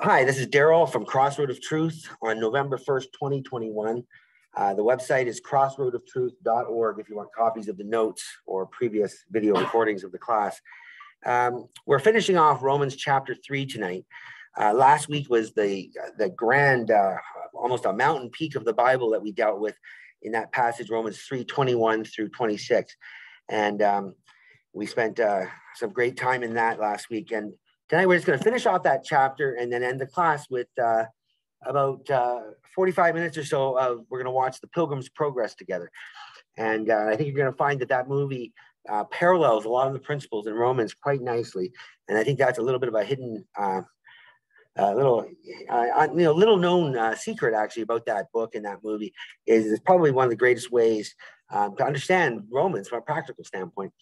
Hi, this is Daryl from Crossroad of Truth on November 1st, 2021. Uh, the website is crossroadoftruth.org if you want copies of the notes or previous video recordings of the class. Um, we're finishing off Romans chapter 3 tonight. Uh, last week was the, the grand, uh, almost a mountain peak of the Bible that we dealt with in that passage, Romans 3 21 through 26. And um, we spent uh, some great time in that last week. And Tonight, we're just going to finish off that chapter and then end the class with uh, about uh, 45 minutes or so of we're going to watch The Pilgrim's Progress together. And uh, I think you're going to find that that movie uh, parallels a lot of the principles in Romans quite nicely. And I think that's a little bit of a hidden, uh, little, uh, you know, little known secret actually about that book and that movie is it's probably one of the greatest ways um, to understand Romans from a practical standpoint.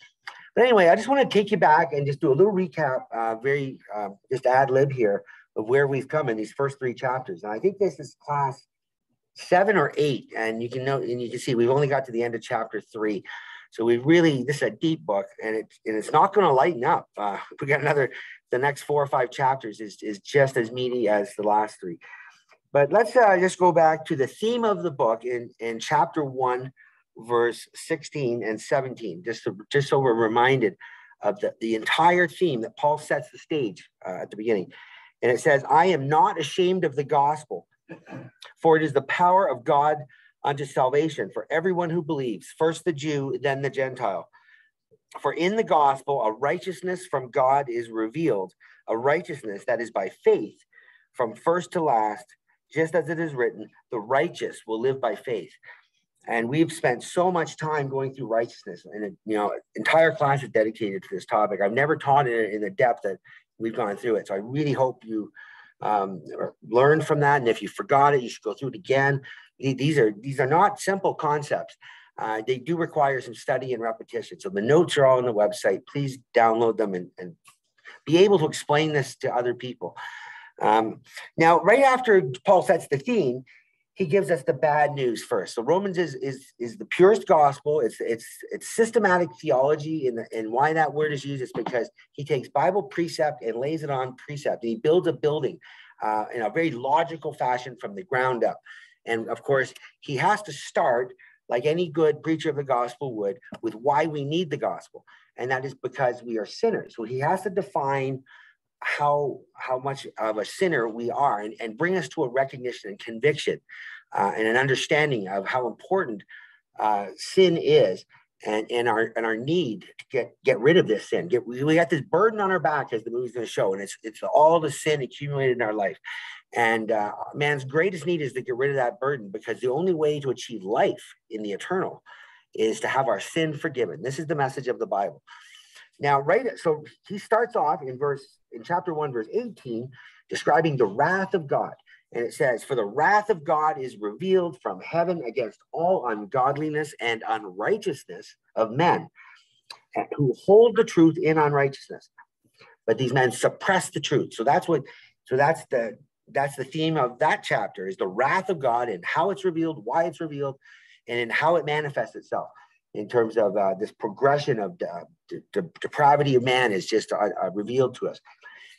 But anyway, I just want to take you back and just do a little recap, uh, very uh, just ad lib here of where we've come in these first three chapters. And I think this is class seven or eight, and you can know and you can see we've only got to the end of chapter three. So we really this is a deep book, and it's and it's not going to lighten up. Uh, we got another the next four or five chapters is is just as meaty as the last three. But let's uh, just go back to the theme of the book in in chapter one verse 16 and 17, just so, just so we're reminded of the, the entire theme that Paul sets the stage uh, at the beginning. And it says, I am not ashamed of the gospel, for it is the power of God unto salvation for everyone who believes, first the Jew, then the Gentile. For in the gospel, a righteousness from God is revealed, a righteousness that is by faith from first to last, just as it is written, the righteous will live by faith. And we've spent so much time going through righteousness and, you know, entire class is dedicated to this topic. I've never taught it in the depth that we've gone through it. So I really hope you um, learn from that. And if you forgot it, you should go through it again. These are, these are not simple concepts. Uh, they do require some study and repetition. So the notes are all on the website. Please download them and, and be able to explain this to other people. Um, now, right after Paul sets the theme, he gives us the bad news first. So Romans is is is the purest gospel. It's it's it's systematic theology, and and why that word is used is because he takes Bible precept and lays it on precept, and he builds a building uh, in a very logical fashion from the ground up. And of course, he has to start like any good preacher of the gospel would with why we need the gospel, and that is because we are sinners. So he has to define how how much of a sinner we are and, and bring us to a recognition and conviction uh, and an understanding of how important uh, sin is and, and our and our need to get get rid of this sin. Get we, we got this burden on our back as the movie's going to show, and it's it's all the sin accumulated in our life. And uh, man's greatest need is to get rid of that burden because the only way to achieve life in the eternal is to have our sin forgiven. This is the message of the Bible. Now, right, so he starts off in verse in chapter 1, verse 18, describing the wrath of God. And it says, For the wrath of God is revealed from heaven against all ungodliness and unrighteousness of men who hold the truth in unrighteousness. But these men suppress the truth. So that's what, so that's the that's the theme of that chapter is the wrath of God and how it's revealed, why it's revealed, and in how it manifests itself in terms of uh, this progression of the, the, depravity of man is just uh, uh, revealed to us.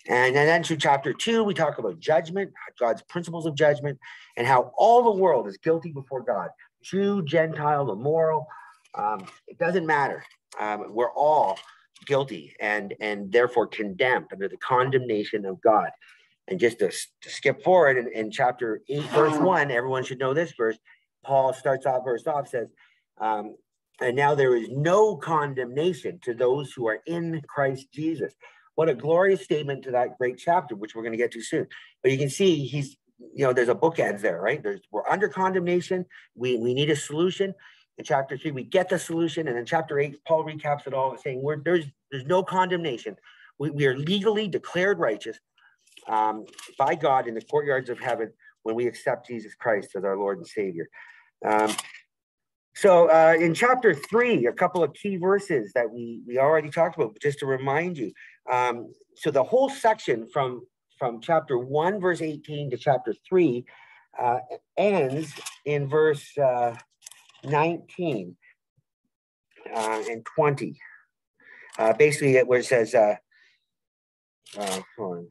And then to chapter two, we talk about judgment, God's principles of judgment, and how all the world is guilty before God Jew, Gentile, immoral. Um, it doesn't matter. Um, we're all guilty and, and therefore condemned under the condemnation of God. And just to, to skip forward in, in, chapter 8, verse 1, everyone should know this verse. Paul starts off, verse off, says, um, and now there is no condemnation to those who are in Christ Jesus. What a glorious statement to that great chapter, which we're going to get to soon. But you can see he's, you know, there's a bookends there, right? There's we're under condemnation. We we need a solution. In chapter three, we get the solution, and in chapter eight, Paul recaps it all, saying we're there's there's no condemnation. We, we are legally declared righteous um, by God in the courtyards of heaven when we accept Jesus Christ as our Lord and Savior. Um, so uh, in chapter three, a couple of key verses that we, we already talked about, just to remind you. Um, so the whole section from, from chapter one, verse 18 to chapter three uh, ends in verse uh, 19 uh, and 20. Uh, basically, where it says, uh, on.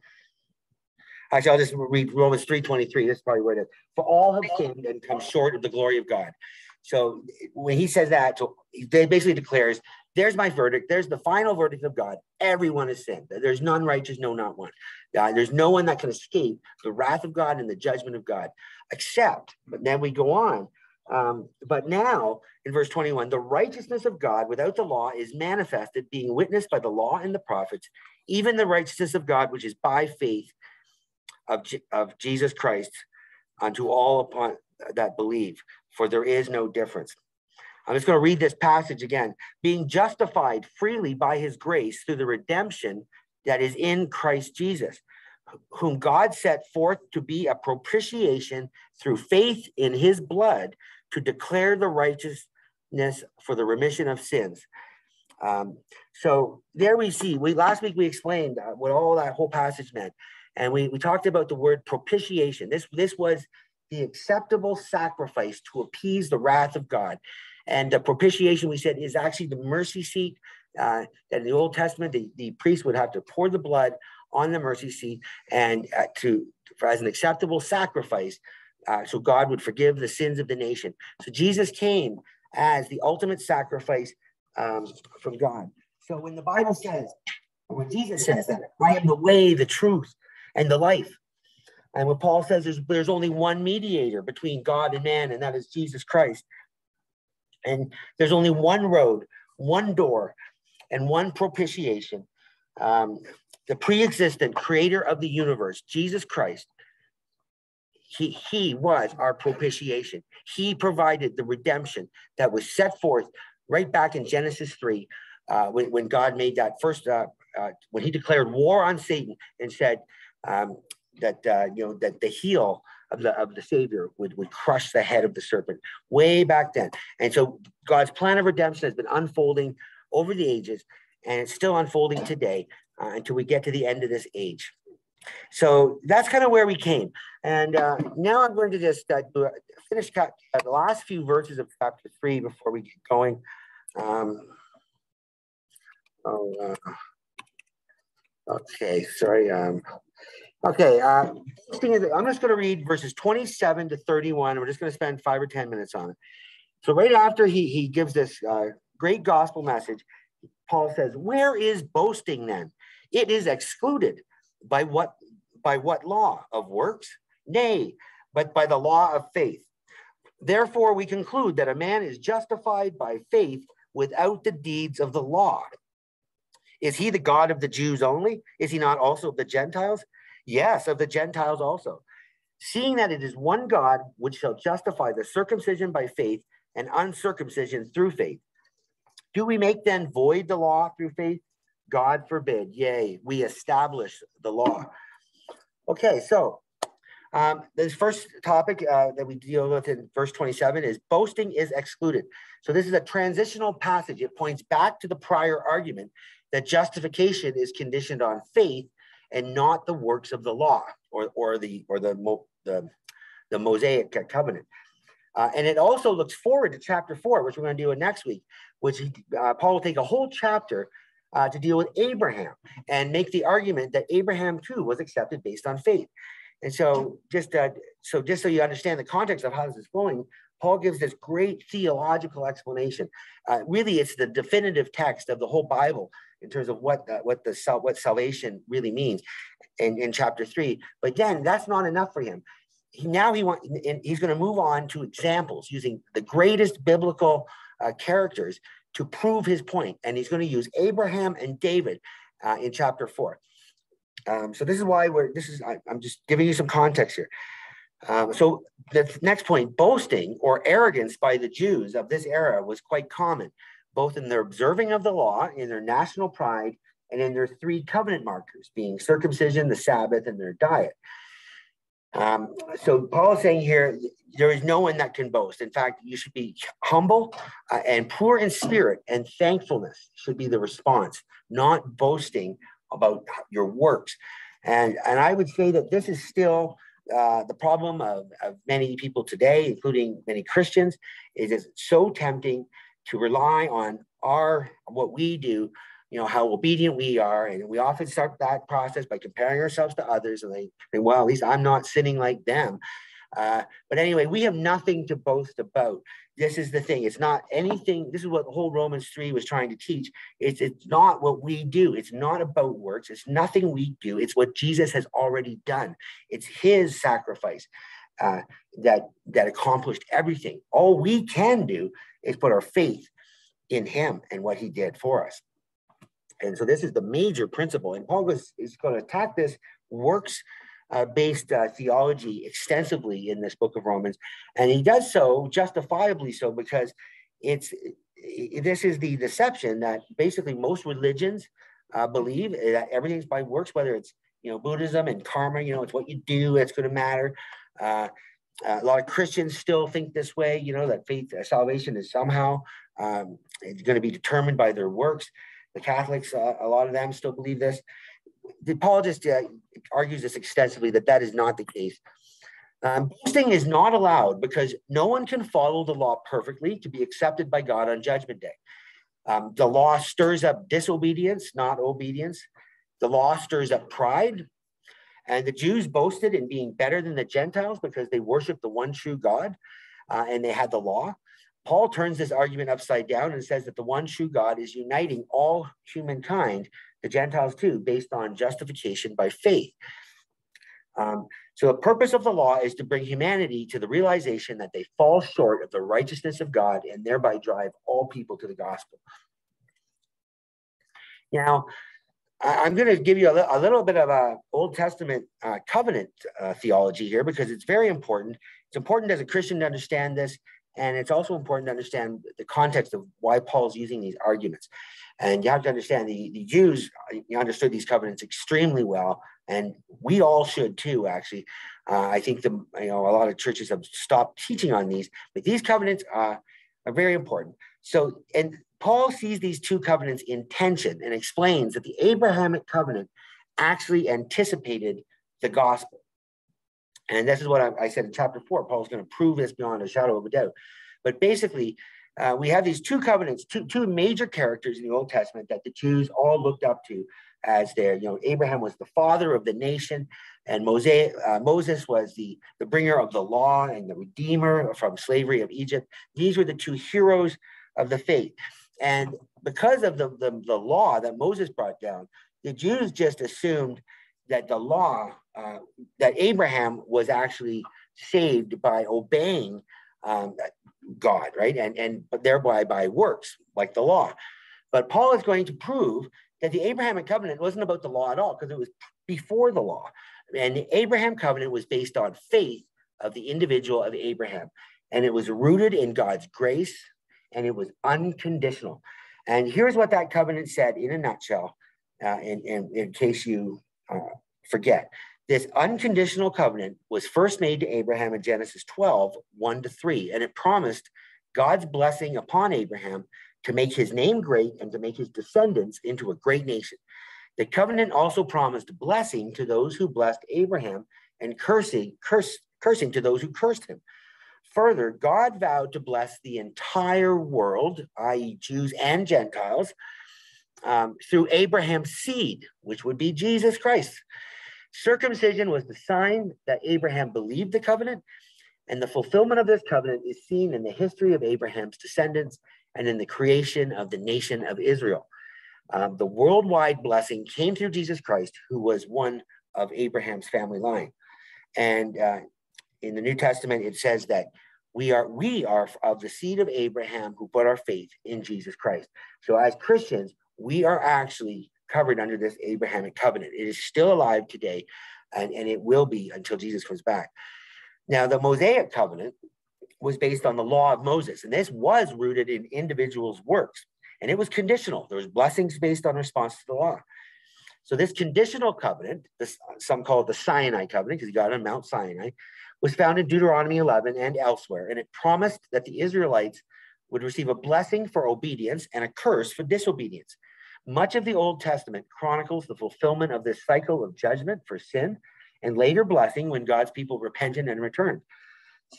Actually, I'll just read Romans 3.23. This is probably where it is. For all have sinned and come short of the glory of God. So when he says that, so they basically declares, there's my verdict. There's the final verdict of God. Everyone has sinned. There's none righteous, no, not one. Uh, there's no one that can escape the wrath of God and the judgment of God, except, but then we go on. Um, but now in verse 21, the righteousness of God without the law is manifested, being witnessed by the law and the prophets, even the righteousness of God, which is by faith of, of Jesus Christ unto all upon that believe, for there is no difference. I'm just going to read this passage again. Being justified freely by his grace through the redemption that is in Christ Jesus, whom God set forth to be a propitiation through faith in his blood to declare the righteousness for the remission of sins. Um, so there we see, we last week we explained uh, what all that whole passage meant. And we, we talked about the word propitiation. This, this was the acceptable sacrifice to appease the wrath of God. And the propitiation, we said, is actually the mercy seat uh, that in the Old Testament, the, the priest would have to pour the blood on the mercy seat and uh, to as an acceptable sacrifice uh, so God would forgive the sins of the nation. So Jesus came as the ultimate sacrifice um, from God. So when the Bible says, when Jesus says that, I am the way, the truth, and the life. And when Paul says there's, there's only one mediator between God and man, and that is Jesus Christ. And there's only one road, one door, and one propitiation. Um, the pre existent creator of the universe, Jesus Christ, he, he was our propitiation. He provided the redemption that was set forth right back in Genesis 3 uh, when, when God made that first, uh, uh, when he declared war on Satan and said um, that, uh, you know, that the heel of the, of the Savior would, would crush the head of the serpent way back then. And so God's plan of redemption has been unfolding over the ages and it's still unfolding today uh, until we get to the end of this age. So that's kind of where we came. And uh, now I'm going to just uh, finish cut, uh, the last few verses of chapter three before we get going. Um, oh, uh, okay, sorry. Um, okay, uh, I'm just going to read verses 27 to 31. We're just going to spend five or 10 minutes on it. So right after he, he gives this uh, great gospel message, Paul says, where is boasting then? It is excluded. By what, by what law? Of works? Nay, but by the law of faith. Therefore, we conclude that a man is justified by faith without the deeds of the law. Is he the God of the Jews only? Is he not also of the Gentiles? Yes, of the Gentiles also. Seeing that it is one God which shall justify the circumcision by faith and uncircumcision through faith. Do we make then void the law through faith? God forbid. Yea, we establish the law. Okay, so um, this first topic uh, that we deal with in verse 27 is boasting is excluded. So this is a transitional passage. It points back to the prior argument that justification is conditioned on faith and not the works of the law or, or the or the, the, the Mosaic covenant. Uh, and it also looks forward to chapter four, which we're going to deal with next week, which uh, Paul will take a whole chapter uh, to deal with Abraham and make the argument that Abraham too was accepted based on faith. And so, just uh, so just so you understand the context of how this is flowing, Paul gives this great theological explanation. Uh, really, it's the definitive text of the whole Bible in terms of what uh, what the what salvation really means in, in chapter three. But then that's not enough for him. He, now he want and he's going to move on to examples using the greatest biblical uh, characters to prove his point, and he's going to use Abraham and David uh, in chapter four. Um, so this is why we're, this is, I, am just giving you some context here. Um, so the next point, boasting or arrogance by the Jews of this era was quite common, both in their observing of the law, in their national pride, and in their three covenant markers, being circumcision, the Sabbath, and their diet. Um, so Paul is saying here, there is no one that can boast. In fact, you should be humble uh, and poor in spirit, and thankfulness should be the response, not boasting about your works. And, and I would say that this is still uh, the problem of, of many people today, including many Christians, is it's so tempting to rely on our what we do you know, how obedient we are. And we often start that process by comparing ourselves to others and they think, well, at least I'm not sinning like them. Uh, but anyway, we have nothing to boast about. This is the thing. It's not anything. This is what the whole Romans 3 was trying to teach. It's, it's not what we do. It's not about works. It's nothing we do. It's what Jesus has already done. It's his sacrifice uh, that, that accomplished everything. All we can do is put our faith in him and what he did for us. And so this is the major principle. And Paul is, is going to attack this works uh, based uh, theology extensively in this book of Romans. And he does so justifiably so because it's this is the deception that basically most religions uh, believe that everything's by works, whether it's you know Buddhism and karma, you know, it's what you do that's going to matter. Uh, a lot of Christians still think this way, you know, that faith, uh, salvation is somehow um, going to be determined by their works. The Catholics, uh, a lot of them still believe this. The Paul just uh, argues this extensively that that is not the case. Um, boasting is not allowed because no one can follow the law perfectly to be accepted by God on Judgment Day. Um, the law stirs up disobedience, not obedience. The law stirs up pride. And the Jews boasted in being better than the Gentiles because they worshiped the one true God uh, and they had the law. Paul turns this argument upside down and says that the one true God is uniting all humankind, the Gentiles too, based on justification by faith. Um, so the purpose of the law is to bring humanity to the realization that they fall short of the righteousness of God and thereby drive all people to the gospel. Now, I'm going to give you a, a, little bit of a Old Testament uh, covenant uh, theology here because it's very important. It's important as a Christian to understand this and it's also important to understand the context of why Paul's using these arguments. And you have to understand the, the Jews understood these covenants extremely well, and we all should too, actually. Uh, I think the you know a lot of churches have stopped teaching on these, but these covenants uh, are very important. So, and Paul sees these two covenants in tension and explains that the Abrahamic covenant actually anticipated the gospel. And this is what I, I said in chapter four. Paul's going to prove this beyond a shadow of a doubt. But basically, uh, we have these two covenants, two, two major characters in the Old Testament that the Jews all looked up to as their, you know, Abraham was the father of the nation, and Moses, uh, Moses was the, the bringer of the law and the redeemer from slavery of Egypt. These were the two heroes of the faith. And because of the, the, the law that Moses brought down, the Jews just assumed that the law, uh, that Abraham was actually saved by obeying um, God, right? And, and thereby by works, like the law. But Paul is going to prove that the Abrahamic covenant wasn't about the law at all, because it was before the law. And the Abraham covenant was based on faith of the individual of Abraham. And it was rooted in God's grace and it was unconditional. And here's what that covenant said in a nutshell, uh, in, in, in case you uh, forget. This unconditional covenant was first made to Abraham in Genesis 12, 1 to 3, and it promised God's blessing upon Abraham to make his name great and to make his descendants into a great nation. The covenant also promised blessing to those who blessed Abraham and cursing, curse, cursing to those who cursed him. Further, God vowed to bless the entire world, i.e., Jews and Gentiles, um, through Abraham's seed, which would be Jesus Christ. Circumcision was the sign that Abraham believed the covenant, and the fulfillment of this covenant is seen in the history of Abraham's descendants and in the creation of the nation of Israel. Um, the worldwide blessing came through Jesus Christ, who was one of Abraham's family line. And uh, in the New Testament, it says that we are we are of the seed of Abraham who put our faith in Jesus Christ. So as Christians, we are actually covered under this Abrahamic covenant. It is still alive today, and, and it will be until Jesus comes back. Now, the Mosaic covenant was based on the law of Moses, and this was rooted in individuals' works, and it was conditional. There was blessings based on response to the law. So this conditional covenant, this, some call it the Sinai covenant because you got on Mount Sinai, was found in Deuteronomy 11 and elsewhere, and it promised that the Israelites would receive a blessing for obedience and a curse for disobedience. Much of the Old Testament chronicles the fulfillment of this cycle of judgment for sin and later blessing when God's people repented and returned.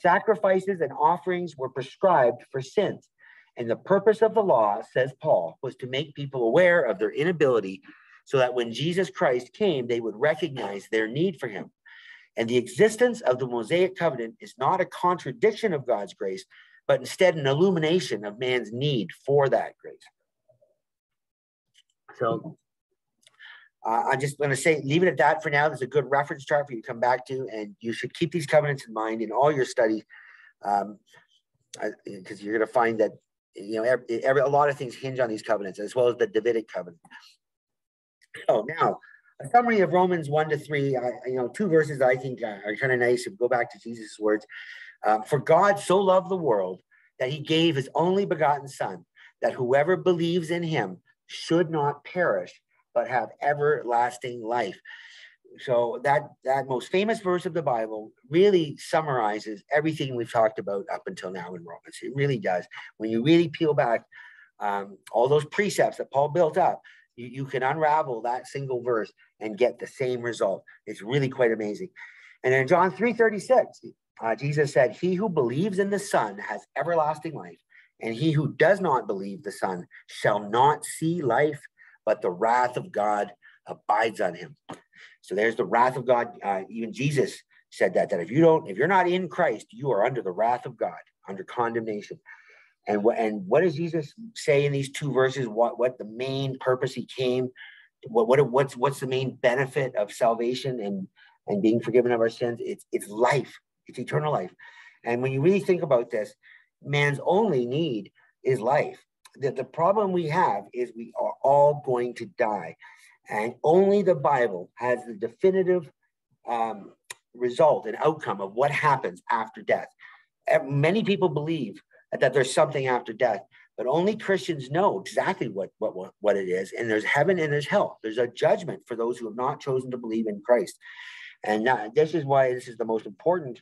Sacrifices and offerings were prescribed for sins, And the purpose of the law, says Paul, was to make people aware of their inability so that when Jesus Christ came, they would recognize their need for him. And the existence of the Mosaic covenant is not a contradiction of God's grace, but instead an illumination of man's need for that grace. So uh, I'm just going to say, leave it at that for now. There's a good reference chart for you to come back to, and you should keep these covenants in mind in all your studies, because um, you're going to find that you know every, every, a lot of things hinge on these covenants, as well as the Davidic covenant. So now, a summary of Romans one to three. I, you know, two verses I think are, are kind of nice. If go back to Jesus' words, um, for God so loved the world that He gave His only begotten Son, that whoever believes in Him should not perish but have everlasting life. So that that most famous verse of the Bible really summarizes everything we've talked about up until now in Romans. It really does. When you really peel back um, all those precepts that Paul built up, you, you can unravel that single verse and get the same result. It's really quite amazing. And in John 3:36, uh, Jesus said, He who believes in the Son has everlasting life, and he who does not believe the Son shall not see life, but the wrath of God abides on him. So there's the wrath of God. Uh, even Jesus said that, that if you don't, if you're not in Christ, you are under the wrath of God, under condemnation. And what and what does Jesus say in these two verses? What what the main purpose he came? What what what's what's the main benefit of salvation and and being forgiven of our sins? It's it's life. It's eternal life. And when you really think about this, man's only need is life the, the problem we have is we are all going to die. And only the Bible has the definitive um, result and outcome of what happens after death. Many people believe that there's something after death, but only Christians know exactly what, what, what it is. And there's heaven and there's hell. There's a judgment for those who have not chosen to believe in Christ. And this is why this is the most important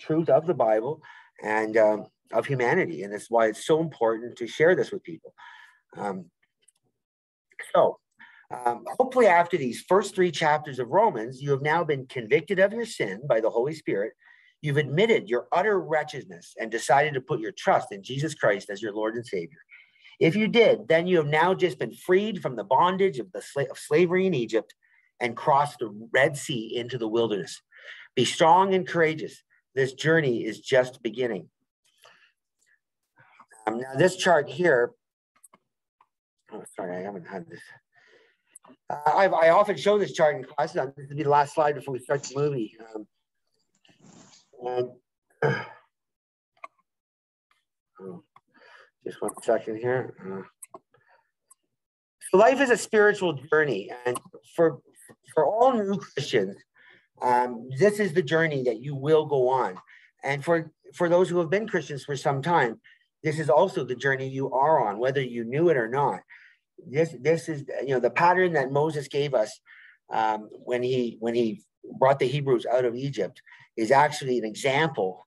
truth of the Bible. And um, of humanity. And that's why it's so important to share this with people. Um, so, um, hopefully, after these first three chapters of Romans, you have now been convicted of your sin by the Holy Spirit. You've admitted your utter wretchedness and decided to put your trust in Jesus Christ as your Lord and Savior. If you did, then you have now just been freed from the bondage of the sla- of slavery in Egypt and crossed the Red Sea into the wilderness. Be strong and courageous. This journey is just beginning. Um, now this chart here, oh, sorry, I haven't had this. Uh, I've, I often show this chart in classes. This will be the last slide before we start the movie. Um, and oh, just one second here. Uh, so life is a spiritual journey, and for for all new Christians, um, this is the journey that you will go on. And for for those who have been Christians for some time, this is also the journey you are on, whether you knew it or not. This this is you know the pattern that Moses gave us um, when he when he brought the Hebrews out of Egypt is actually an example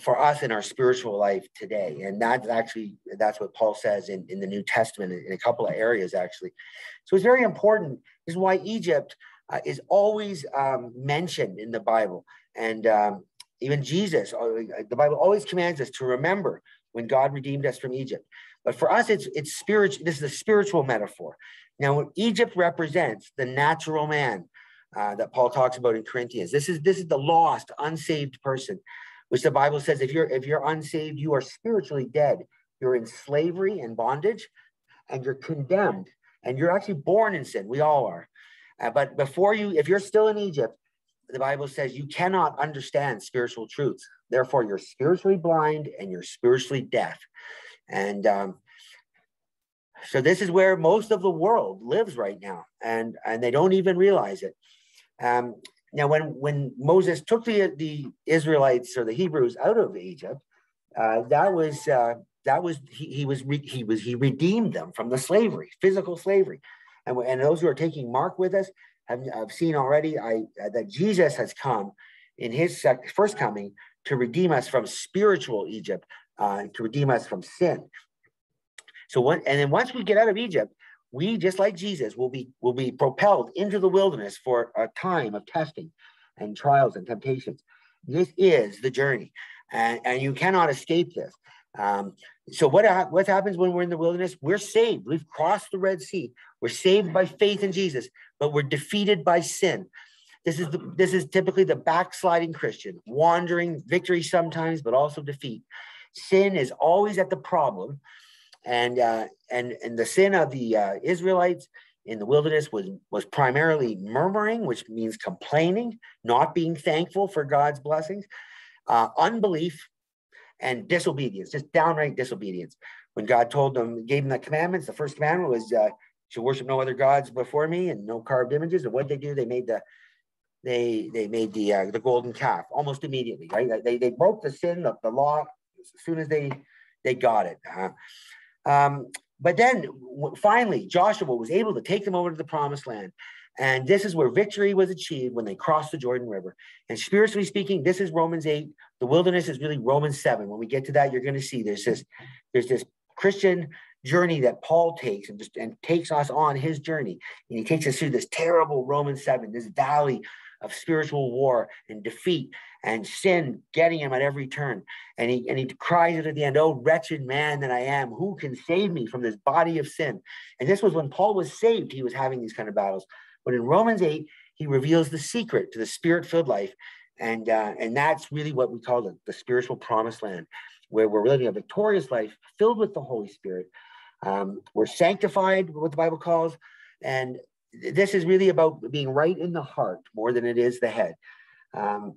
for us in our spiritual life today. And that's actually that's what Paul says in, in the New Testament in a couple of areas actually. So it's very important. This is why Egypt uh, is always um, mentioned in the Bible. And um, even Jesus, uh, the Bible always commands us to remember when God redeemed us from Egypt. But for us, it's it's spiritual. This is a spiritual metaphor. Now, Egypt represents the natural man uh, that Paul talks about in Corinthians. This is this is the lost, unsaved person, which the Bible says if you're if you're unsaved, you are spiritually dead. You're in slavery and bondage, and you're condemned. And you're actually born in sin. We all are. Uh, but before you, if you're still in Egypt, the Bible says you cannot understand spiritual truths. Therefore, you're spiritually blind and you're spiritually deaf. And um, so this is where most of the world lives right now, and and they don't even realize it. Um, now, when when Moses took the the Israelites or the Hebrews out of Egypt, uh, that was uh, that was he, he was re, he was he redeemed them from the slavery, physical slavery, and and those who are taking mark with us, have, have seen already I, uh, that Jesus has come in his first coming to redeem us from spiritual Egypt, uh, to redeem us from sin. So what, and then once we get out of Egypt, we just like Jesus will be will be propelled into the wilderness for a time of testing and trials and temptations. This is the journey, and, and you cannot escape this. Um, so what, what happens when we're in the wilderness? We're saved. We've crossed the Red Sea. We're saved by faith in Jesus, but we're defeated by sin. This is the, this is typically the backsliding Christian, wandering, victory sometimes, but also defeat. Sin is always at the problem, and uh, and and the sin of the uh, Israelites in the wilderness was was primarily murmuring, which means complaining, not being thankful for God's blessings, uh, unbelief, and disobedience, just downright disobedience. When God told them, gave them the commandments, the first commandment was uh, to worship no other gods before me and no carved images. And what did they do, they made the they they made the uh, the golden calf almost immediately, right? They they broke the sin of the law as soon as they they got it. Uh, um, but then finally, Joshua was able to take them over to the promised land. And this is where victory was achieved when they crossed the Jordan River. And spiritually speaking, this is Romans 8. The wilderness is really Romans 7. When we get to that, you're going to see there's this, there's this Christian journey that Paul takes and just and takes us on his journey. And he takes us through this terrible Romans 7, this valley of spiritual war and defeat and sin getting him at every turn. And he and he cries it at the end, Oh, wretched man that I am, who can save me from this body of sin? And this was when Paul was saved, he was having these kind of battles. But in Romans 8, he reveals the secret to the spirit-filled life. And uh, and that's really what we call the, the spiritual promised land, where we're living a victorious life filled with the Holy Spirit. Um, we're sanctified, what the Bible calls, and this is really about being right in the heart more than it is the head. Um,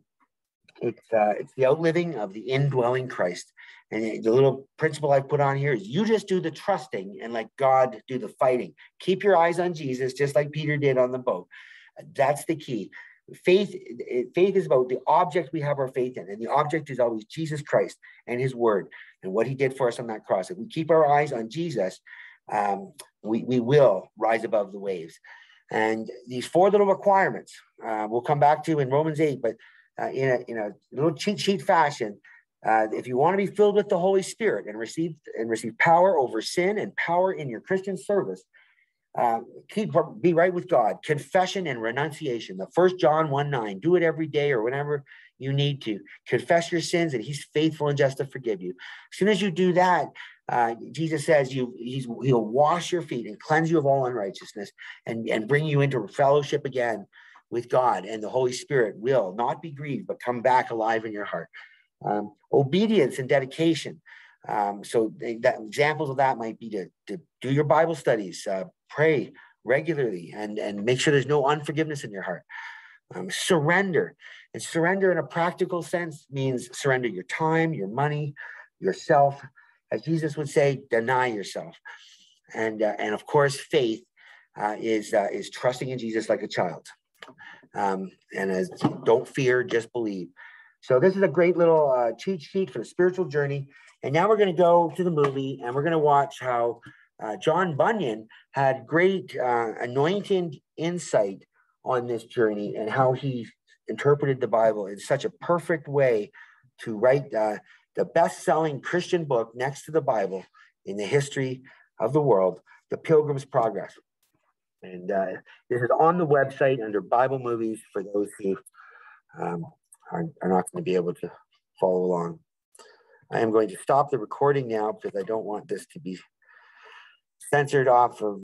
it's uh, it's the outliving of the indwelling Christ. And the little principle I put on here is you just do the trusting and let God do the fighting. Keep your eyes on Jesus, just like Peter did on the boat. That's the key. Faith, faith is about the object we have our faith in, and the object is always Jesus Christ and His Word and what He did for us on that cross. If we keep our eyes on Jesus, um, we we will rise above the waves. And these four little requirements uh, we'll come back to in Romans 8, but uh, in, a, in a little cheat sheet fashion, uh, if you want to be filled with the Holy Spirit and receive and receive power over sin and power in your Christian service, uh, keep be right with God. Confession and renunciation. The first John 1 9. Do it every day or whenever you need to. Confess your sins, and He's faithful and just to forgive you. As soon as you do that, uh, Jesus says you he'll wash your feet and cleanse you of all unrighteousness and, and bring you into fellowship again with God. And the Holy Spirit will not be grieved, but come back alive in your heart. Um, obedience and dedication. Um, so that examples of that might be to, to do your Bible studies, uh, pray regularly, and, and make sure there's no unforgiveness in your heart. Um, surrender. And surrender in a practical sense means surrender your time, your money, yourself as Jesus would say, deny yourself. And, uh, and of course, faith uh, is, uh, is trusting in Jesus like a child. Um, and as don't fear, just believe. So this is a great little uh, cheat sheet for the spiritual journey. And now we're going to go to the movie and we're going to watch how uh, John Bunyan had great uh, anointed insight on this journey and how he interpreted the Bible in such a perfect way to write uh, the best selling Christian book next to the Bible in the history of the world, The Pilgrim's Progress. And uh, this is on the website under Bible movies for those who um, are, are not going to be able to follow along. I am going to stop the recording now because I don't want this to be censored off of